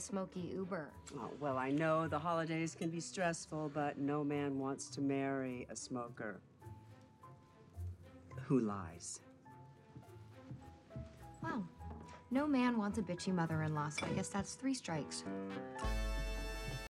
smoky Uber. Oh, well, I know the holidays can be stressful, but no man wants to marry a smoker who lies. Wow. No man wants a bitchy mother in law, so I guess that's three strikes.